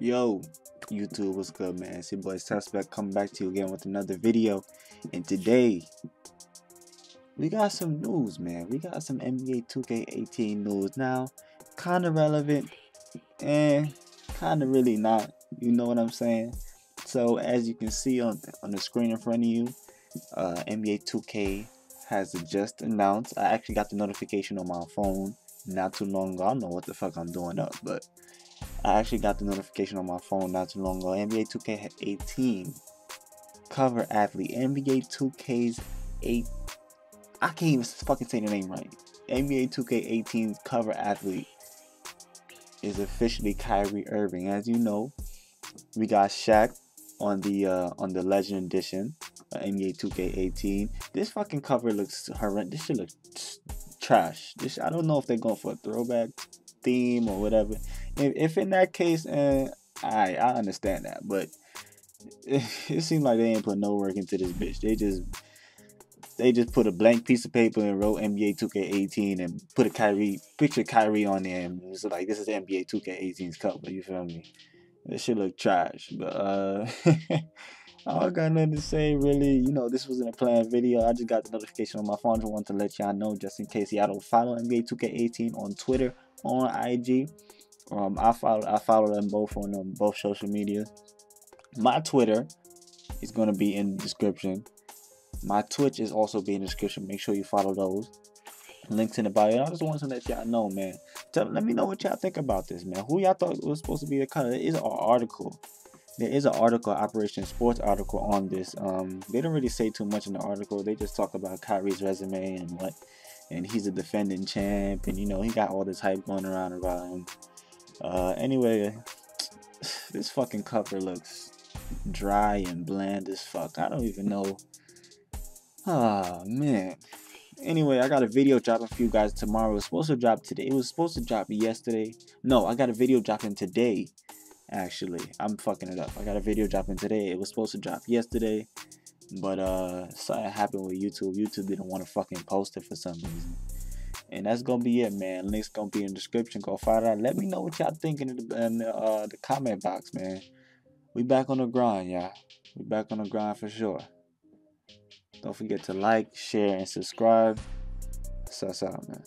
Yo, YouTube, what's good, man? It's your boy Suspect coming back to you again with another video. And today, we got some news, man. We got some NBA 2K18 news now. Kind of relevant and kind of really not. You know what I'm saying? So, as you can see on, on the screen in front of you, uh, NBA 2K has just announced. I actually got the notification on my phone not too long ago. I don't know what the fuck I'm doing up, but I actually got the notification on my phone not too long ago. NBA 2K18 cover athlete. NBA 2K's 8. I can't even fucking say the name right. NBA 2K18's cover athlete is officially Kyrie Irving. As you know, we got Shaq on the uh, on the Legend Edition, uh, NBA 2K18. This fucking cover looks horrendous. This shit looks trash. This I don't know if they're going for a throwback theme or whatever. If, if in that case, uh, I I understand that, but it, it seems like they ain't put no work into this bitch. They just they just put a blank piece of paper and wrote NBA 2K18 and put a Kyrie picture Kyrie on there and it's like this is NBA 2K18's cover. You feel me? This shit look trash, but uh. I got nothing to say really. You know, this wasn't a planned video. I just got the notification on my phone. I want to let y'all know just in case y'all don't follow NBA 2K18 on Twitter, on IG. Um, I follow I follow them both on um, both social media. My Twitter is gonna be in the description. My Twitch is also be in the description. Make sure you follow those. Links in the bio. I just want to let y'all know, man. Tell, let me know what y'all think about this, man. Who y'all thought was supposed to be the color? It is an article. There is an article, Operation Sports article on this. Um, they don't really say too much in the article. They just talk about Kyrie's resume and what, and he's a defending champ, and you know he got all this hype going around about him. Uh, anyway, this fucking cover looks dry and bland as fuck. I don't even know. Ah, oh, man. Anyway, I got a video dropping for you guys tomorrow. It was supposed to drop today. It was supposed to drop yesterday. No, I got a video dropping today. Actually, I'm fucking it up. I got a video dropping today. It was supposed to drop yesterday. But uh, something happened with YouTube. YouTube didn't want to fucking post it for some reason. And that's gonna be it, man. Link's gonna be in the description. Go find out. Let me know what y'all think in the, in the, uh, the comment box, man. We back on the grind, y'all. We back on the grind for sure. Don't forget to like, share, and subscribe. Suss out, man.